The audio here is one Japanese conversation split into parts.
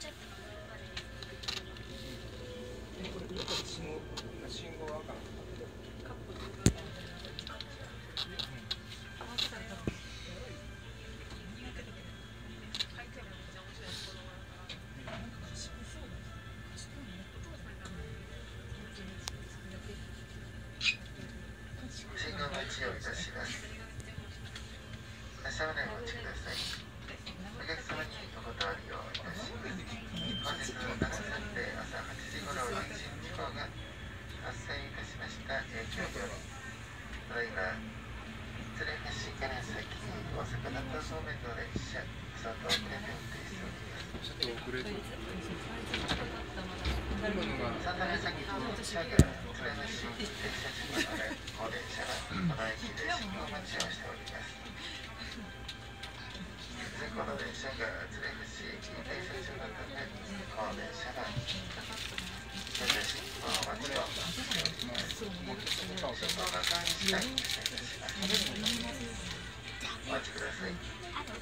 subject 車が連れ出し停車中なので、この電車が停車中お待ちください。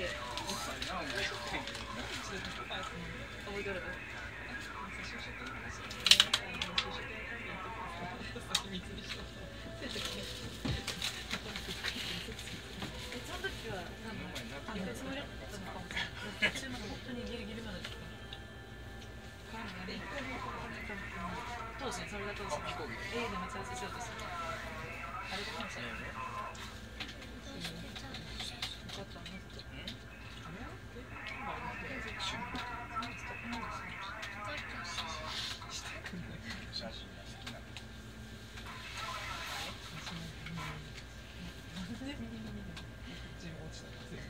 す覚えとそで待ちうてかな。自分落ちたん。です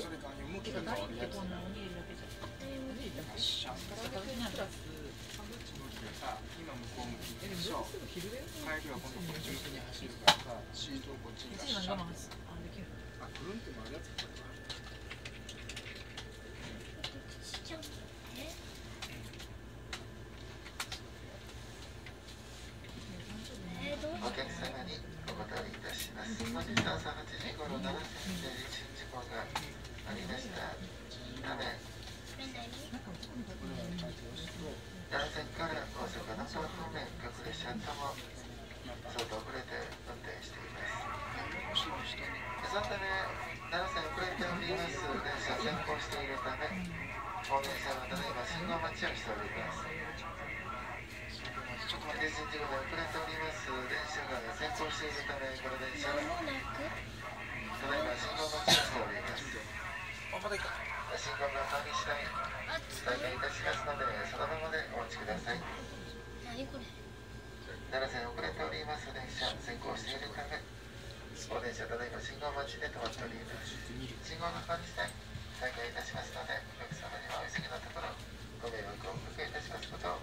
それか、向きが変わるやつ。さの向こう向きにしょ帰りは今度こっち向きに走るからさシートをこっちに出しちゃう。をしているためこれで車内ただいま信号のま信号が反映しない再開いたしますのでそのままでお待ちく。ださい何これ奈良線遅れております電車先行しているためお電車ただいま信号待ちで止まっております信号の反映しない再開いたしますのでお客様にはお急ぎのところご迷惑をおかけいたしますことを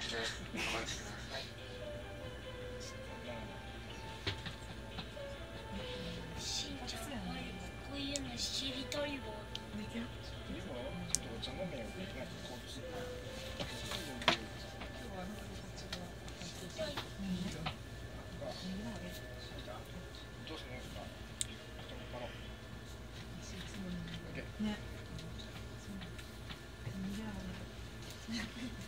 じでください。こいうい。っ。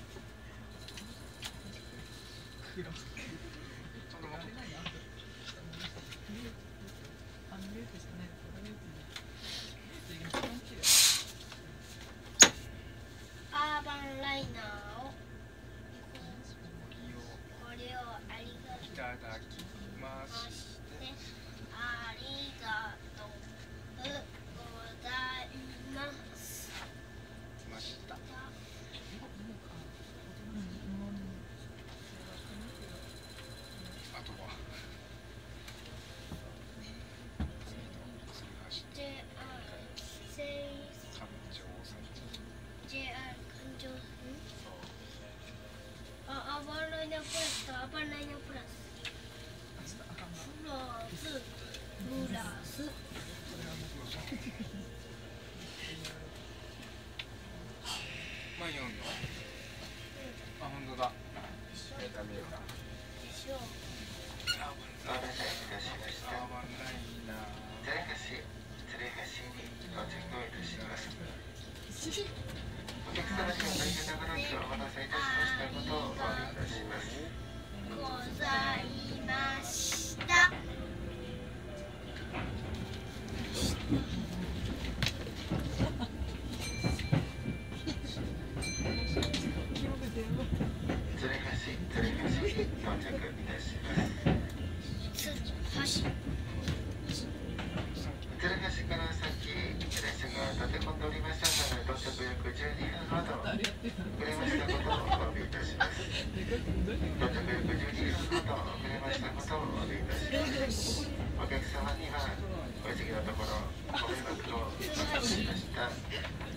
まあ読んた見えたでしょアお待たせいたしましたーバンライナー鶴橋鶴橋に到着をいたしますお客様には大変長らお待たせいたしましたことをお詫びいたしますございました。記録出よ鶴橋鶴橋に到着い。たしますつ橋鶴橋から先列車が立て込んでおりましたので到着約12分ほど誰やってんの遅れましたことをお詫びいたしますでかくどういう到着約12分お客様にはお席のところご迷惑をおかけしました。